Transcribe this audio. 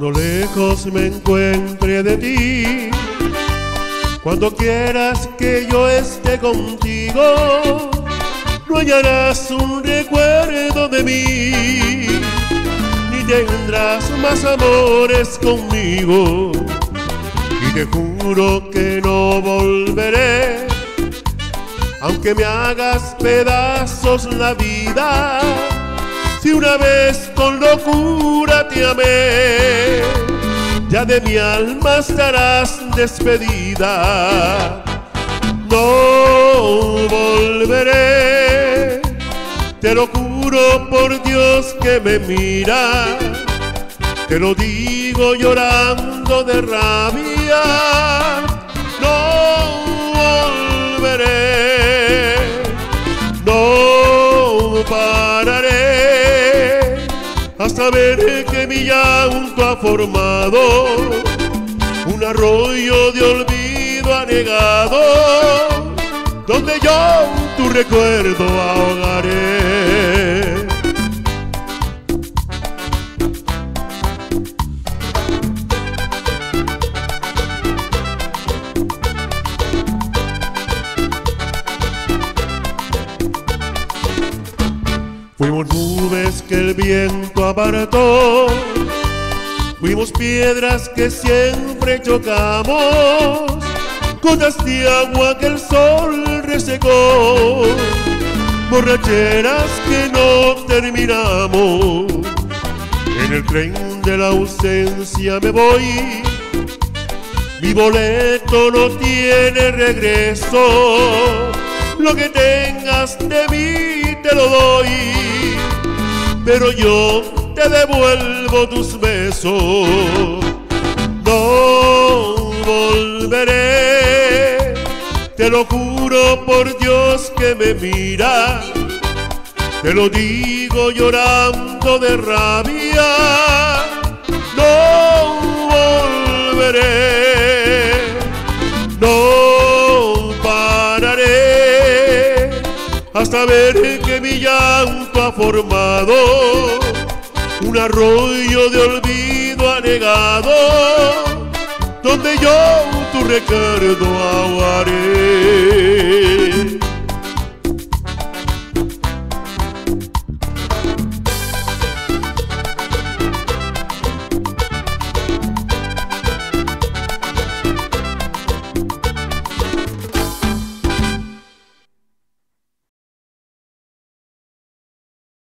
Cuando lejos me encuentre de ti, cuando quieras que yo esté contigo, no hallarás un recuerdo de mí, ni tendrás más amores conmigo. Y te juro que no volveré, aunque me hagas pedazos la vida si una vez con locura te amé, de mi alma estarás despedida. No volveré, te lo juro por Dios que me mira, te lo digo llorando de rabia. No volveré, no pararé hasta ver que mi llanto ha formado un arroyo de olvido anegado, donde yo tu recuerdo ahogaré. Fuimos nubes que el viento apartó, fuimos piedras que siempre chocamos, gotas de agua que el sol resecó, borracheras que no terminamos. En el tren de la ausencia me voy, mi boleto no tiene regreso, lo que tengas de mí te lo doy pero yo te devuelvo tus besos. No volveré, te lo juro por Dios que me mira, te lo digo llorando de rabia. Hasta ver que mi llanto ha formado un arroyo de olvido anegado, donde yo tu recuerdo ahogaré.